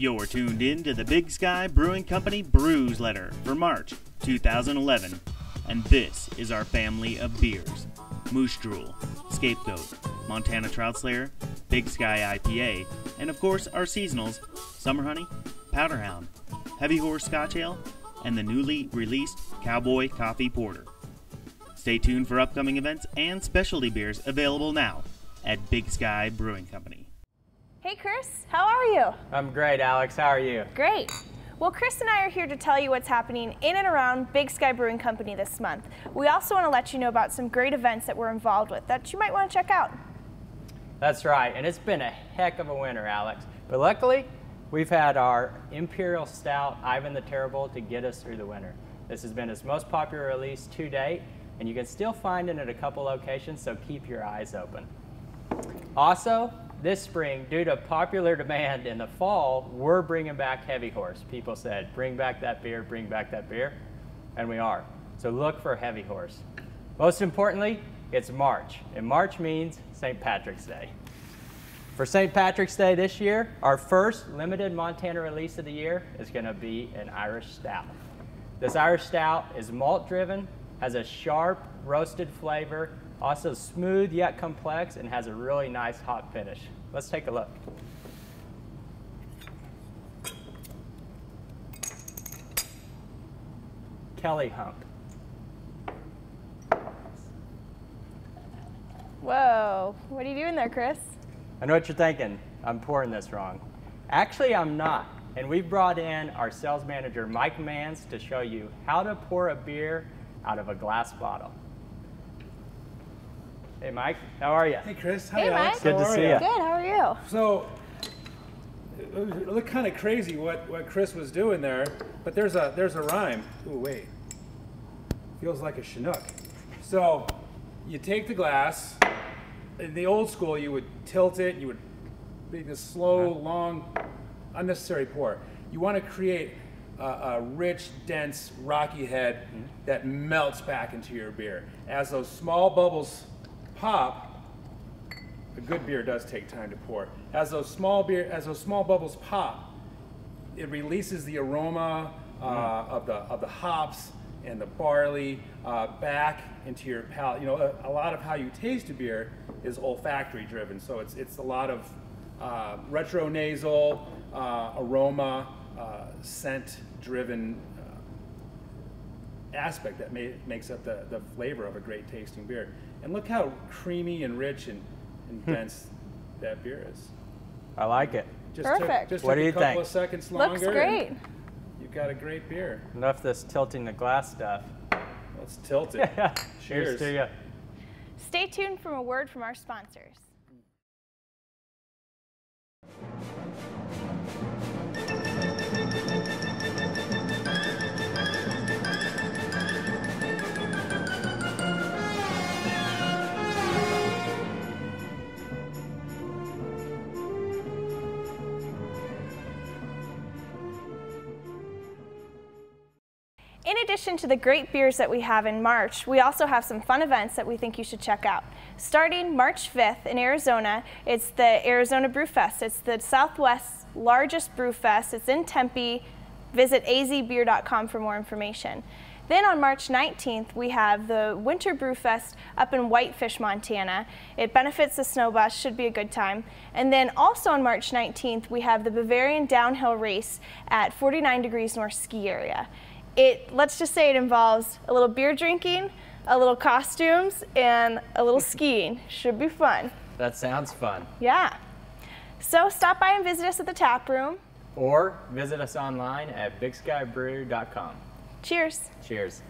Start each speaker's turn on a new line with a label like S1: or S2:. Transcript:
S1: You're tuned in to the Big Sky Brewing Company Brewsletter for March 2011, and this is our family of beers Moose Drool, Scapegoat, Montana Trout Slayer, Big Sky IPA, and of course our seasonals Summer Honey, Powderhound, Heavy Horse Scotch Ale, and the newly released Cowboy Coffee Porter. Stay tuned for upcoming events and specialty beers available now at Big Sky Brewing Company.
S2: Hey Chris, how are you?
S3: I'm great, Alex. How are you?
S2: Great. Well, Chris and I are here to tell you what's happening in and around Big Sky Brewing Company this month. We also want to let you know about some great events that we're involved with that you might want to check out.
S3: That's right, and it's been a heck of a winter, Alex. But luckily, we've had our Imperial Stout, Ivan the Terrible, to get us through the winter. This has been its most popular release to date, and you can still find it at a couple locations, so keep your eyes open. Also, this spring, due to popular demand in the fall, we're bringing back Heavy Horse. People said, bring back that beer, bring back that beer, and we are. So look for Heavy Horse. Most importantly, it's March, and March means St. Patrick's Day. For St. Patrick's Day this year, our first limited Montana release of the year is going to be an Irish Stout. This Irish Stout is malt driven, has a sharp roasted flavor, also smooth yet complex, and has a really nice hot finish. Let's take a look. Kelly Hump.
S2: Whoa, what are you doing there, Chris?
S3: I know what you're thinking. I'm pouring this wrong. Actually, I'm not. And we've brought in our sales manager, Mike Mans, to show you how to pour a beer out of a glass bottle. Hey, Mike, how are you?
S4: Hey, Chris. Hi,
S2: Hey,
S4: Alex.
S2: Mike.
S3: Good to
S4: How are
S3: see
S4: ya?
S3: ya.
S2: Good, how are you?
S4: So, it looked kind of crazy what, what Chris was doing there, but there's a there's a rhyme. Ooh, wait. Feels like a Chinook. So, you take the glass. In the old school, you would tilt it. You would make this slow, uh-huh. long, unnecessary pour. You want to create a, a rich, dense, rocky head mm-hmm. that melts back into your beer. As those small bubbles pop, a good beer does take time to pour. As those small beer, as those small bubbles pop, it releases the aroma uh, of the of the hops and the barley uh, back into your palate. You know, a, a lot of how you taste a beer is olfactory driven. So it's it's a lot of uh, retronasal uh, aroma, uh, scent driven aspect that ma- makes up the, the flavor of a great tasting beer. And look how creamy and rich and, and hmm. dense that beer is.
S3: I like it.
S4: Just
S2: Perfect.
S4: Took, just
S3: What
S4: took
S3: do you
S4: a couple
S3: think?
S4: of seconds longer.
S2: Looks great.
S4: You've got a great beer.
S3: Enough this tilting the glass stuff.
S4: Let's tilt it.
S3: Cheers
S4: Cheers.
S3: to you.
S2: Stay tuned for a word from our sponsors. In addition to the great beers that we have in March, we also have some fun events that we think you should check out. Starting March 5th in Arizona, it's the Arizona Brew Fest. It's the Southwest's largest brew fest. It's in Tempe. Visit azbeer.com for more information. Then on March 19th, we have the Winter Brew Fest up in Whitefish, Montana. It benefits the snow bus, should be a good time. And then also on March 19th, we have the Bavarian Downhill Race at 49 Degrees North Ski Area. It, let's just say it involves a little beer drinking, a little costumes, and a little skiing. Should be fun.
S3: That sounds fun.
S2: Yeah. So stop by and visit us at the tap room.
S3: Or visit us online at bigskybrew.com.
S2: Cheers.
S3: Cheers.